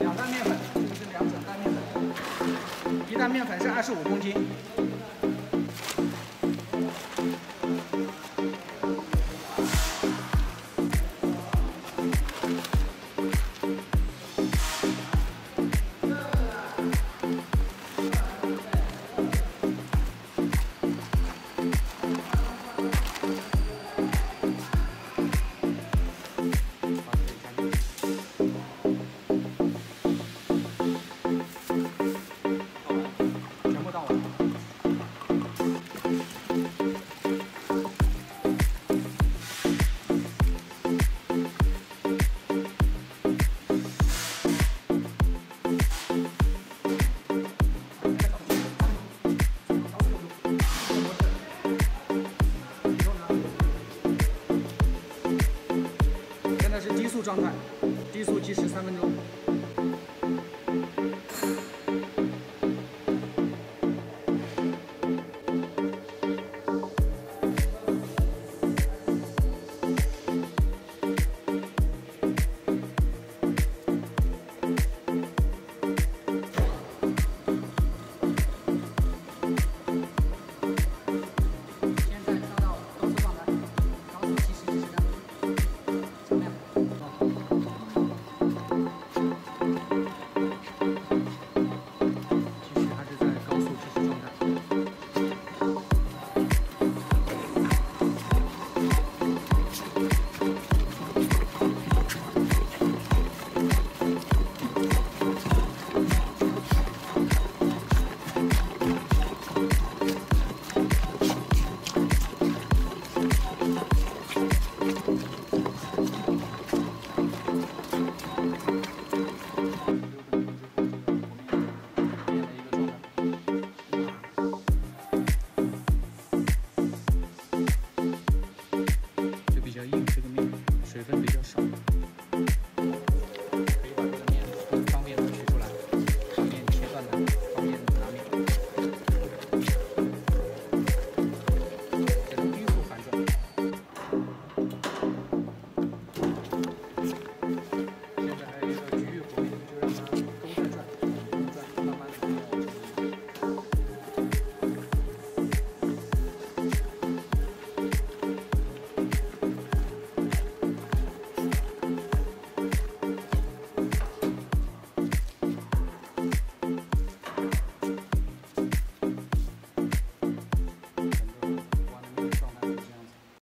两袋面粉，这个是两整袋面粉，一袋面粉是二十五公斤。状态低速计时三分钟。水分比较少。